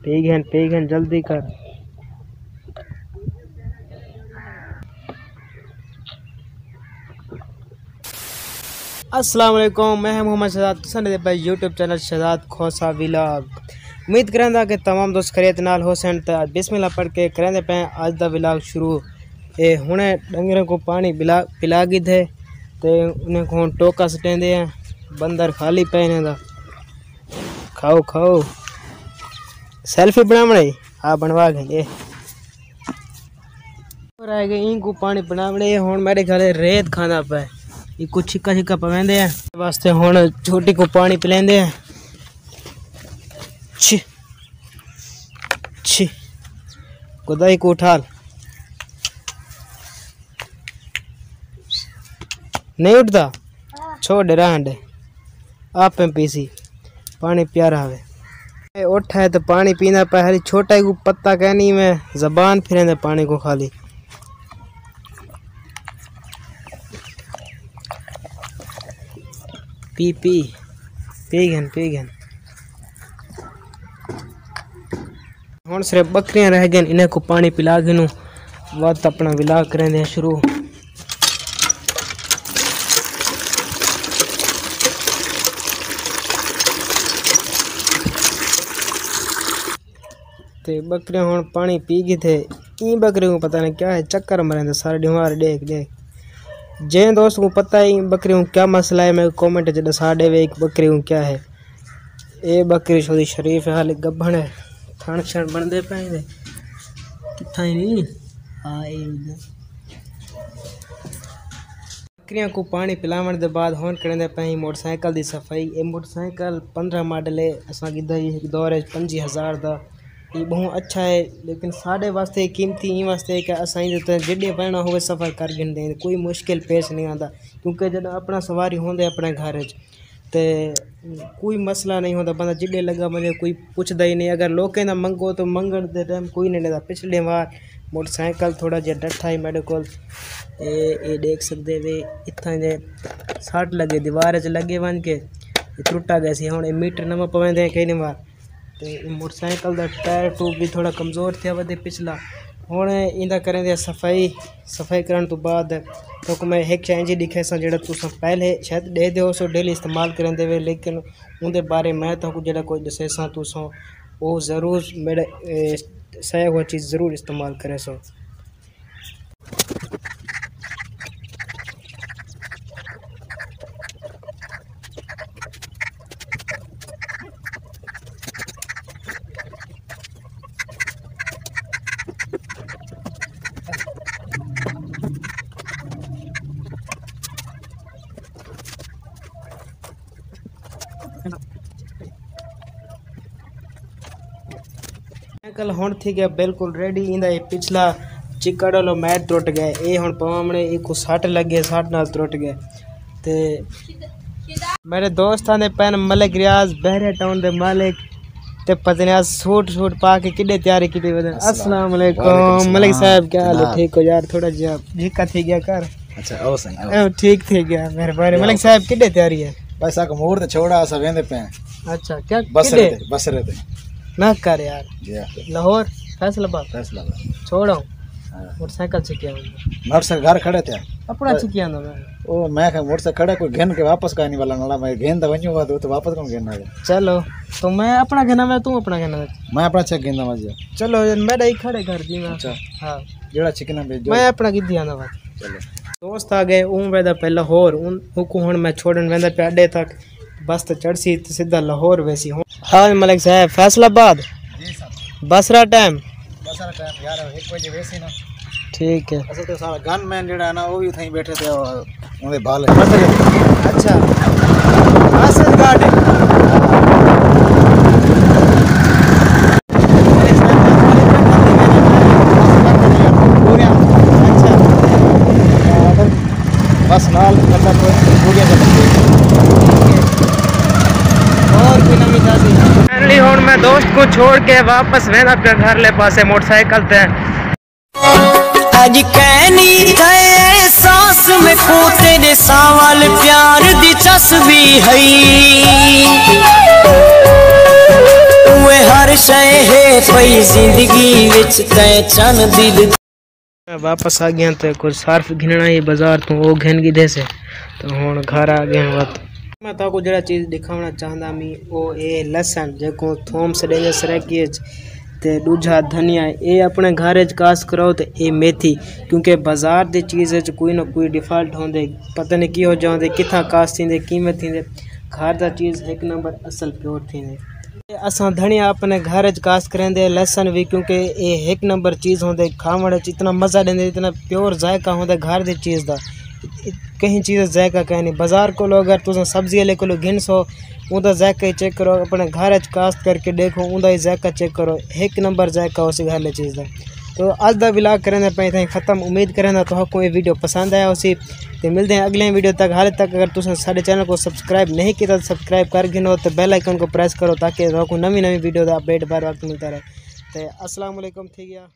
P गए P गए जल्दी कर। अस्सलाम वालेकुम, मैं मोहम्मद शहजाद तुसां दे पे YouTube channel Shahzad Khosa vlog. उम्मीद करेंदा कि तमाम दोस्त खरीत नाल होसन तो बिस्मिल्लाह पढ़ के करेंदे पे आज का विलाग शुरू। ए, हुने डंगरों को पानी पिला पिला गी थे ते उन्हें को टोका सटेंदे हैं। बंदर खाली दा। खाओ खाओ। सेल्फी बनावणे आ बनवा गए और आ गए इनको पानी बनावणे हुन मेरे घरे रेत खाना पे ये कुछ छिक्का छिक्का पवेंदे हैं। वास्ते हुन छोटी को पानी पिलेंदे हैं। छी। छी। को उठाल। नहीं उठता? छोड़ रहंड आप पीसी पानी प्यारा ए उठ है तो पानी पीना पहले छोटा को पत्ता कहनी में। जबान फिर पानी को खाली। P P. पीघन पीघन हूँ सिर्फ़ बकरियाँ रह गए इन्हें को पानी पिला गए वात अपना विलाग करें शुरू। ते बकरे हूँ पानी पी गए थे। ई बकरे को पता नहीं क्या है, चक्कर मरे थे, सारे डिमार देख देख। जे दोस्त को पता है बकरे को क्या मसला है मेरे कमेंट जब दसा देवे एक बकरे को क्या है। ए बकरी छोड़ी शरीफ है, हाल गबन है। थण छण बनते पे कितना को पानी पिलावण के बाद होन करने पे मोटरसाइकिल की सफ़ाई। ये मोटरसाइकिल पंद्रह मॉडल है असा दौर है, पंजी हज़ार का ये बहुत अच्छा है, लेकिन साढ़े वास्ते कीमती ई वास्ते कि असां जिते जिड्डे पैना होवे सफ़र कर गिनदे कोई मुश्किल पेश नहीं आता क्योंकि जब अपना सवारी होंदे अपने घर ते कोई मसला नहीं होता बंदा जिड्डे लगा मुझे कोई पुछदा ही नहीं, अगर लोकें दा मंगो तो मंगण दे टाइम कोई नहीं देता पिछले बार मोटरसाइकिल थोड़ा जिहा डट्ठा ही मेरे को देख सकते वे, इत्थां जे सट लगे दीवार लगे वन के त्रुट्टा गया सी, हुन मीटर नवां पवेंदे कई बार। ਤੇ ਮੋਟਰਸਾਈਕਲ ਦਾ ਟਾਇਰ ਟੂਬ ਵੀ ਥੋੜਾ ਕਮਜ਼ੋਰ ਥਿਆ ਵਦੇ ਪਿਛਲਾ ਹੁਣ ਇਹਦਾ ਕਰਨ ਦੇ ਸਫਾਈ ਸਫਾਈ ਕਰਨ ਤੋਂ ਬਾਅਦ तो मैं एक चेंज दिखे सा जेड़ा तुस पहले शायद दे दो सो डेली इस्तेमाल करें दे लेकिन उनके बारे मैं तो जेड़ा कोई दसे सा तुस वो ज़रूर मेरे सही हुआ चीज़ ज़रूर इस्तेमाल करें सो साइकिल अंकल हूँ थी गया बिल्कुल रेडी इंदा पिछला चिकड़ वालों मैट त्रुट गया ये हूँ पवामने एक सट लगे सट न त्रुट गया तो मेरे दोस्तों ने पेन मलिक रियाज बहरे टाउन के मालिक ते पतनिया सूट सूट पा के कि तैयारी की वदन मलिक साहब क्या हाल ठीक हो यार थोड़ा जहा झिका थी गया घर अच्छा ओ सही ठीक थी गया मेहरबानी मलिक साहब किडे तैयारी है बस आ मोर ते छोड़ा सा वेंदे पे अच्छा क्या बस रहे थे बस रहे थे ना कर यार। लाहौर फैसलाबाद। फैसला छोड़ो। हाँ। मोटरसाइकिल से क्या होगा मोटर से घर खड़े थे। अपना चिकिया ना मैं। ओ मैं का मोटर खड़ा कोई घेन के वापस का नहीं वाला नला मैं घेन दा वन्यू तो वापस कौन घेन आ चलो तो मैं अपना कहना मैं तू अपना कहना मैं अपना चेक घेन मज़े चलो मेरा ही खड़े घर जी मैं अच्छा। हाँ। जेड़ा चिकन भेजो मैं अपना किद्दी आना वा चलो। दोस्त आ गए उन वेदा पे लाहौर उन हुकू हुन मैं छोड़न वेंदा पे अड्डे तक। बस तो चढ़सी तो सीधा लाहौर वैसी हूँ। हाँ मलिक साहब फैसलाबाद? बसरा टाइम बस टाइम यार 1 बजे वैसे ना। ठीक है। असल तो सारा गन मैन जेड़ा है ना वो भी थई बैठे थे उनके बाल अच्छा। गार्ड अच्छा बस नाल मतलब पूरी और कोई नमी ताजी फाइनली हुन मैं दोस्त को छोड़ के वापस वेंदा पे घर ले पासे मोटरसाइकिल ते अज कहनी थे सांस में को तेरे सावल प्यार दी है। उहे हर शय है पई ज़िंदगी विच तै चन दिल। वापस आ गया तो कुछ सर्फ घिनना ही बाज़ार तो वो घिन गई से तो हूँ घर आ गया माँ ताको जड़ा चीज़ दिखा चाहता मी ओ ए लहसुन जेको थोम से डेंजर दूजा धनिया ये अपने घर कास कराओ तो ये मेथी क्योंकि बाज़ार की चीज़ कोई ना कोई डिफ़ॉल्ट होंगे पता नहीं क्यों हो जाते किथा कास थी कीमत थी घर का चीज़ एक नंबर असल प्योर थी अस धनिया अपने घर कास करेंदे लहसन भी क्योंकि ये एक नंबर चीज़ होंगे खावण इतना मज़ा देंदे इतना प्योर जायका होंगे घर की चीज़ का कहीं चीज़ जायका कहीं नहीं। बाज़ार को अगर तुम सब्ज़ी ले को गिन सो, उनका जायका ही चेक करो। अपने घर काश्त करके देखो, उनका ही जायका चेक करो। एक नंबर जायका उस घर चीज़ का तो अज का विलाग करें पे ख़त्म। उम्मीद करें तो कोई वीडियो पसंद आया उसी तो मिलते हैं अगले वीडियो तक। हाल तक अगर तुम साढ़े चैनल को सब्सक्राइब नहीं किया तो सब्सक्राइब कर गिनो तो बेल आइकन को प्रेस करो ताकि नवी नवी वीडियो का अपडेट बार वक्त मिलता रहे। तो असलम ठीक है?